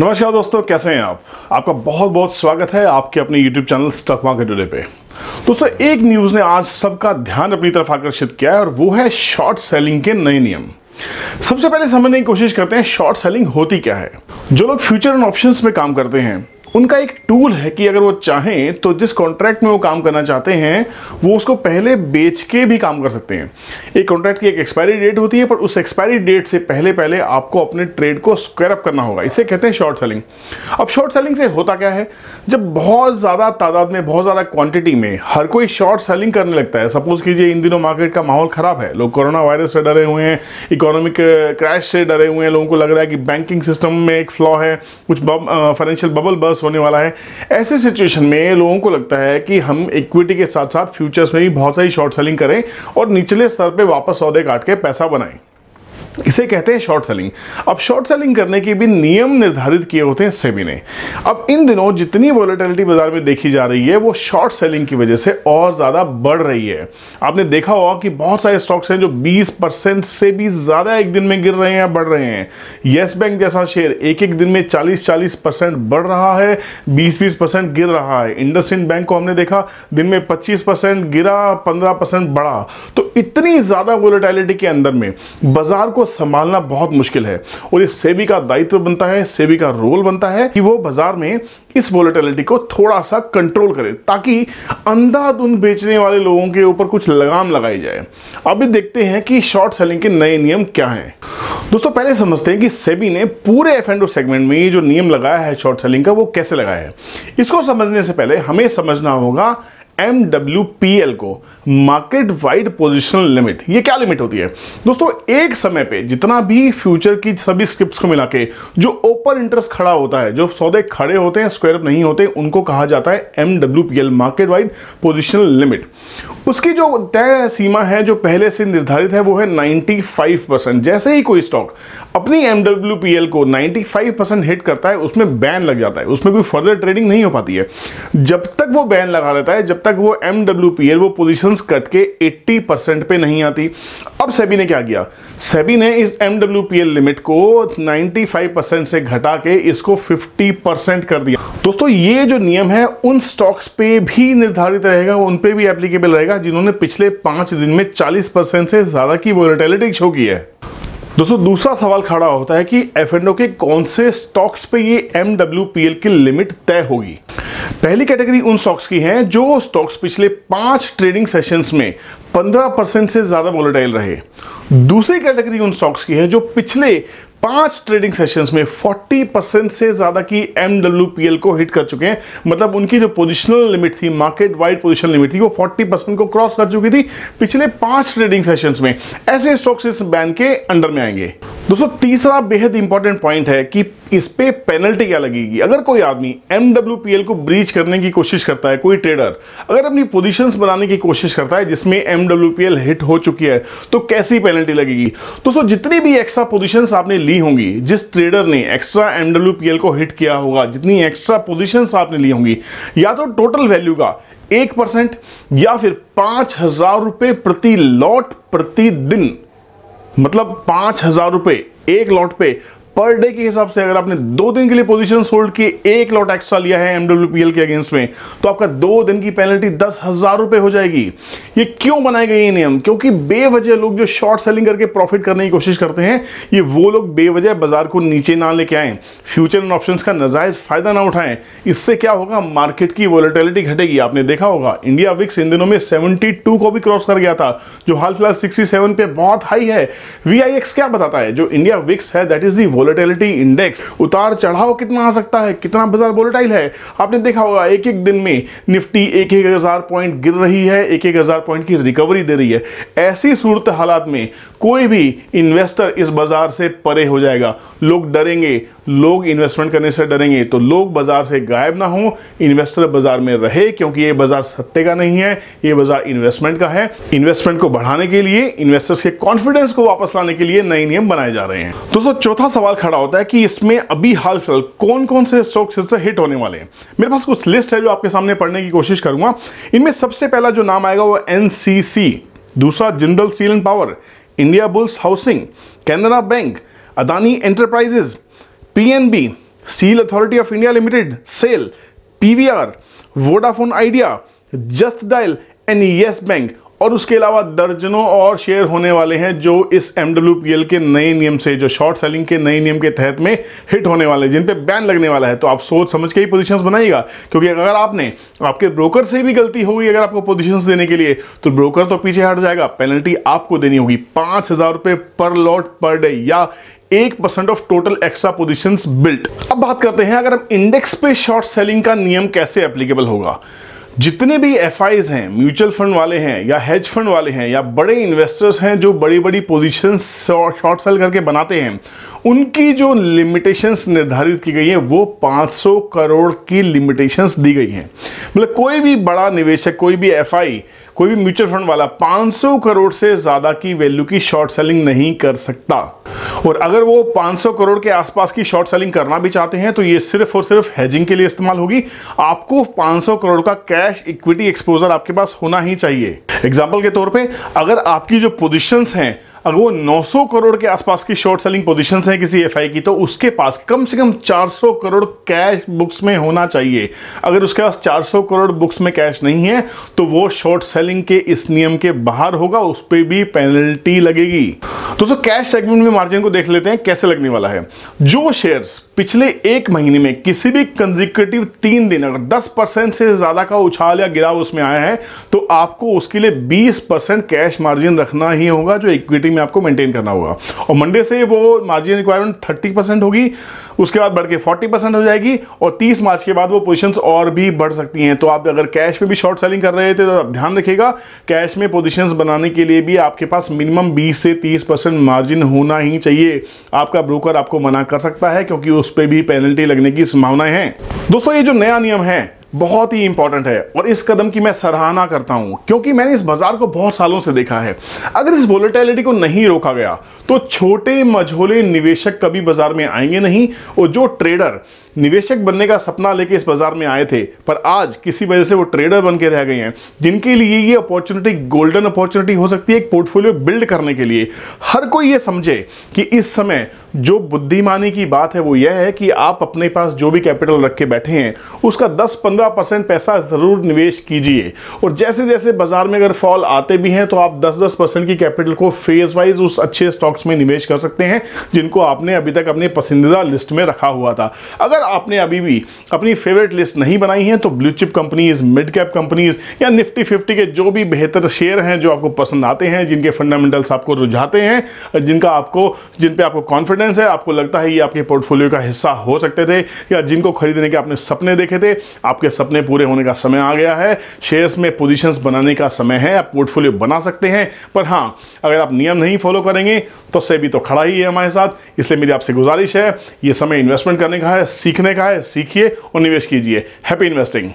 नमस्कार दोस्तों, कैसे हैं आप? आपका बहुत बहुत स्वागत है आपके अपने YouTube channel stock market today पे। दोस्तों, एक न्यूज़ ने आज सबका ध्यान अपनी तरफ़ आकर्षित किया है और वो है शॉर्ट सेलिंग के नए नियम। सबसे पहले समझने की कोशिश करते हैं शॉर्ट सेलिंग होती क्या है? जो लोग फ्यूचर एंड ऑप्शंस में काम करते हैं उनका एक टूल है कि अगर वो चाहें तो जिस कॉन्ट्रैक्ट में वो काम करना चाहते हैं, वो उसको पहले बेच के भी काम कर सकते हैं। एक कॉन्ट्रैक्ट की एक एक्सपायरी डेट होती है, पर उस एक्सपायरी डेट से पहले पहले आपको अपने ट्रेड को स्क्वायर अप करना होगा। इसे कहते हैं शॉर्ट सेलिंग अब शॉर्ट सेलिंग से होता क्या है? जब बहुत ज़्यादा तादाद में, बहुत ज़्यादा क्वांटिटी में हर कोई शॉर्ट सेलिंग करने लगता है। सपोज़ कीजिए इन दिनों मार्केट का माहौल ख़राब है। लोग कोरोना वायरस से डरे हुए हैं इकोनॉमिक क्रैश से डरे हुए हैं। लोगों को लग रहा है कि बैंकिंग सिस्टम में एक फ्लॉ है, कुछ फाइनेंशियल बबल बर्स होने वाला है। ऐसे सिचुएशन में लोगों को लगता है कि हम इक्विटी के साथ साथ फ्यूचर्स में भी बहुत सारी शॉर्ट सेलिंग करें और निचले स्तर पर वापस सौदे काट के पैसा बनाएँ। इसे कहते हैं शॉर्ट सेलिंग अब शॉर्ट सेलिंग करने के भी नियम निर्धारित किए होते हैं सेबी ने। अब इन दिनों जितनी वॉलेटिलिटी बाज़ार में देखी जा रही है, वो शॉर्ट सेलिंग की वजह से और ज़्यादा बढ़ रही है। आपने देखा होगा कि बहुत सारे स्टॉक्स हैं जो 20 परसेंट से भी ज़्यादा एक दिन में गिर रहे हैं या बढ़ रहे हैं। येस बैंक जैसा शेयर एक एक दिन में 40-40 परसेंट बढ़ रहा है, बीस बीस परसेंट गिर रहा है। इंडस बैंक को हमने देखा, दिन में 25 परसेंट गिरा 15 परसेंट बढ़ा। तो इतनी ज़्यादा वोलेटिलिटी के अंदर में बाज़ार को संभालना बहुत मुश्किल है। और ये सेबी का दायित्व बनता है, सेबी का रोल बनता है कि वो बाज़ार में इस वोलेटिलिटी को थोड़ा सा कंट्रोल करे, ताकि अंधाधुंध बेचने वाले लोगों के ऊपर कुछ लगाम लगाई जाए। अभी देखते हैं कि शॉर्ट सेलिंग के नए नियम क्या हैं। दोस्तों, पहले समझते हैं कि सेबी ने पूरे एफ़ एंड सेगमेंट में जो नियम लगाया है शॉर्ट सेलिंग का, वो कैसे लगाया है। इसको समझने से पहले हमें समझना होगा एम डब्ल्यू पी एल को मार्केट वाइड पोजिशनल लिमिट ये क्या लिमिट होती है? दोस्तों, एक समय पे जितना भी फ्यूचर की सभी स्क्रिप्ट को मिला के, जो ओपन इंटरेस्ट खड़ा होता है, जो सौदे खड़े होते हैं स्क्वायर नहीं होते, उनको कहा जाता है M W P L market wide positional limit उसकी जो तय सीमा है, जो पहले से निर्धारित है, वो है 95 परसेंट जैसे ही कोई स्टॉक अपनी एम डब्ल्यू पी एल को 95 परसेंट हिट करता है, उसमें बैन लग जाता है। उसमें कोई फर्दर ट्रेडिंग नहीं हो पाती है। जब तक वो बैन लगा रहता है, जब तक वो एम वो पोजिशन कट के 80 परसेंट पे नहीं आती। अब सेबी ने क्या किया? सेबी ने इस एम लिमिट को 95 परसेंट से घटा के इसको 50 परसेंट कर दिया। दोस्तों, ये जो नियम है, उन स्टॉक्स पे भी निर्धारित रहेगा, उन पे भी एप्लीकेबल रहेगा। जिन्होंने पिछले पाँच दिन में 40 परसेंट से ज़्यादा की वोलेटिलिटी शो की है। दोस्तों, दूसरा सवाल खड़ा होता है कि एफ़ के कौन से स्टॉक्स पे ये एमडब्ल्यूपीएल की लिमिट तय होगी? पहली कैटेगरी उन स्टॉक्स की है जो स्टॉक्स पिछले पाँच ट्रेडिंग सेशंस में 15 परसेंट से ज़्यादा वोलेटाइल रहे। दूसरी कैटेगरी उन स्टॉक्स की है जो पिछले पाँच ट्रेडिंग सेशंस में 40 परसेंट से ज़्यादा की एम को हिट कर चुके हैं। मतलब उनकी जो पोजिशनल लिमिट थी मार्केट वाइड पोजिशनल लिमिट थी, वो 40 परसेंट को क्रॉस कर चुकी थी पिछले पाँच ट्रेडिंग सेशंस में। ऐसे स्टॉक्स इस बैन के अंडर में आएँगे। दोस्तों, तीसरा बेहद इंपॉर्टेंट पॉइंट है कि इस पे पेनल्टी क्या लगेगी। अगर कोई आदमी एम को ब्रीच करने की कोशिश करता है, कोई ट्रेडर अगर अपनी पोजीशंस बनाने की कोशिश करता है जिसमें एमडब्ल्यूपीएल हिट हो चुकी है तो कैसी पेनल्टी लगेगी? दोस्तों, जितनी भी एक्स्ट्रा पोजीशंस आपने ली होंगी, जिस ट्रेडर ने एक्स्ट्रा एम को हिट किया होगा, जितनी एक्स्ट्रा पोजिशन आपने ली होंगी, या तो टोटल वैल्यू का एक परसेंट या फिर पाँच हज़ार रुपए प्रति लॉट प्रतिदिन मतलब पाँच हज़ार रुपए एक लॉट पे पर डे के हिसाब से अगर आपने दो दिन के लिए पोजीशन होल्ड की, एक लॉट एक्स्ट्रा लिया है एमडब्ल्यूपीएल के अगेंस्ट में तो आपका दो दिन की पेनल्टी दस हज़ार रुपए हो जाएगी। ये क्यों बनाए गए ये नियम? क्योंकि बेवजह लोग जो शॉर्ट सेलिंग करके प्रॉफिट करने की कोशिश करते हैं, ये वो लोग बेवजह बाज़ार को नीचे ना लेके आए। फ्यूचर एंड ऑप्शन का नजायज फ़ायदा ना उठाएँ। इससे क्या होगा? मार्केट की वोलेटिलिटी घटेगी। आपने देखा होगा इंडिया विक्स इन दिनों में सेवेंटी को भी क्रॉस कर गया था, जो हाल फ़िलहाल सिक्सटी पे बहुत हाई है। वी क्या बताता है? जो इंडिया विक्स है that is the volatility index उतार चढ़ाव कितना आ सकता है? कितना बाज़ार वोलेटाइल है? आपने देखा होगा एक एक दिन में निफ्टी एक एक हज़ार पॉइंट गिर रही है एक एक हज़ार पॉइंट की रिकवरी दे रही है। ऐसी सूरत हालात में कोई भी इन्वेस्टर इस बाज़ार से परे हो जाएगा। लोग डरेंगे लोग इन्वेस्टमेंट करने से डरेंगे। तो लोग बाज़ार से गायब ना हो इन्वेस्टर बाज़ार में रहे, क्योंकि ये बाज़ार सट्टे का नहीं है, ये बाज़ार इन्वेस्टमेंट का है। इन्वेस्टमेंट को बढ़ाने के लिए इन्वेस्टर्स के कॉन्फिडेंस को वापस लाने के लिए नए नियम बनाए जा रहे हैं। दोस्तों, चौथा सवाल खड़ा होता है कि इसमें अभी हाल फ़िलहाल कौन कौन से स्टॉक्स इससे हिट होने वाले हैं? मेरे पास कुछ लिस्ट है जो आपके सामने पढ़ने की कोशिश करूँगा। इनमें सबसे पहला जो नाम आएगा वो एनसीसी दूसरा Jindal steel and power Indiabulls housing Canara bank Adani enterprises PNB steel authority of India limited SAIL PVR Vodafone Idea just dial and Yes bank और उसके अलावा दर्जनों और शेयर होने वाले हैं जो इस एम के नए नियम से, जो शॉर्ट सेलिंग के नए नियम के तहत में हिट होने वाले हैं, जिन पे बैन लगने वाला है। तो आप सोच समझ के ही पोजीशंस बनाइएगा, क्योंकि अगर आपने, आपके ब्रोकर से भी गलती होगी अगर आपको पोजीशंस देने के लिए तो ब्रोकर तो पीछे हट जाएगा। पेनल्टी आपको देनी होगी, पाँच हज़ार पर लॉट पर डे या एक percent of total extra position built अब बात करते हैं, अगर हम इंडेक्स पे शॉर्ट सेलिंग का नियम कैसे एप्लीकेबल होगा? जितने भी एफ़ हैं म्यूचुअल फंड वाले हैं, या हेज फंड वाले हैं, या बड़े इन्वेस्टर्स हैं जो बड़ी बड़ी पोजीशन शॉर्ट सेल करके बनाते हैं, उनकी जो लिमिटेशंस निर्धारित की गई हैं, वो 500 करोड़ की लिमिटेशंस दी गई हैं। मतलब कोई भी बड़ा निवेशक, कोई भी एफ़ कोई भी म्यूचुअल फंड वाला 500 करोड़ से ज़्यादा की वैल्यू की शॉर्ट सेलिंग नहीं कर सकता। और अगर वो 500 करोड़ के आसपास की शॉर्ट सेलिंग करना भी चाहते हैं तो ये सिर्फ़ और सिर्फ़ हेजिंग के लिए इस्तेमाल होगी। आपको 500 करोड़ का कैश इक्विटी एक्सपोजर आपके पास होना ही चाहिए। एग्ज़ाम्पल के तौर पर अगर आपकी जो पोजिशन हैं अगर वो 900 करोड़ के आसपास की शॉर्ट सेलिंग पोजीशन है किसी एफआई की तो उसके पास कम से कम 400 करोड़ कैश बुक्स में होना चाहिए। अगर उसके पास 400 करोड़ बुक्स में कैश नहीं है तो वो शॉर्ट सेलिंग के इस नियम के बाहर होगा, उस पर भी पेनल्टी लगेगी। दोस्तों कैश सेगमेंट में मार्जिन को देख लेते हैं, कैसे लगने वाला है। जो शेयर्स पिछले एक महीने में किसी भी कंजिक्यूटिव तीन दिन, अगर 10 परसेंट से ज़्यादा का उछाल या गिराव उसमें आया है तो आपको उसके लिए 20 परसेंट कैश मार्जिन रखना ही होगा, जो इक्विटी में आपको मेंटेन करना होगा। और मंडे से वो मार्जिन रिक्वायरमेंट 30 परसेंट होगी, उसके बाद बढ़ के 40 परसेंट हो जाएगी, और 30 मार्च के बाद वो पोजीशंस और भी बढ़ सकती हैं। तो आप अगर कैश पे भी शॉर्ट सेलिंग कर रहे थे तो आप ध्यान रखिएगा कैश में पोजीशंस बनाने के लिए भी आपके पास मिनिमम 20 से 30 परसेंट मार्जिन होना ही चाहिए। आपका ब्रोकर आपको मना कर सकता है, क्योंकि उस पर भी पेनल्टी लगने की संभावनाएँ हैं। दोस्तों, ये जो नया नियम है बहुत ही इंपॉर्टेंट है। और इस कदम की मैं सराहना करता हूँ, क्योंकि मैंने इस बाज़ार को बहुत सालों से देखा है। अगर इस वोलेटिलिटी को नहीं रोका गया तो छोटे मझोले निवेशक कभी बाज़ार में आएँगे नहीं, और जो ट्रेडर निवेशक बनने का सपना लेके इस बाज़ार में आए थे, पर आज किसी वजह से वो ट्रेडर बन के रह गए हैं, जिनके लिए ये अपॉर्चुनिटी गोल्डन अपॉर्चुनिटी हो सकती है एक पोर्टफोलियो बिल्ड करने के लिए। हर कोई ये समझे कि इस समय जो बुद्धिमानी की बात है वो यह है कि आप अपने पास जो भी कैपिटल रख के बैठे हैं, उसका 10-15 परसेंट पैसा ज़रूर निवेश कीजिए। और जैसे जैसे बाज़ार में अगर फॉल आते भी हैं तो आप 10-10 परसेंट की कैपिटल को फ़ेज़ वाइज उस अच्छे स्टॉक्स में निवेश कर सकते हैं, जिनको आपने अभी तक अपने पसंदीदा लिस्ट में रखा हुआ था। अगर आपने अभी भी अपनी फेवरेट लिस्ट नहीं बनाई है तो blue chip companies mid cap companies या निफ्टी फिफ्टी के जो भी बेहतर शेयर हैं, जो आपको पसंद आते हैं, जिनके फंडामेंटल्स आपको रुझाते हैं, जिनका आपको, जिन पे आपको कॉन्फिडेंस है, आपको लगता है ये आपके पोर्टफोलियो का हिस्सा हो सकते थे, या जिनको खरीदने के आपने सपने देखे थे, आपके सपने पूरे होने का समय आ गया है शेयर्स में पोजिशन बनाने का समय है, आप पोर्टफोलियो बना सकते हैं, पर हाँ अगर आप नियम नहीं फॉलो करेंगे तो सेबी तो खड़ा ही है हमारे साथ, इसलिए मेरी आपसे गुजारिश है, ये समय इन्वेस्टमेंट करने का है सीखने का है सीखिए और निवेश कीजिए। Happy investing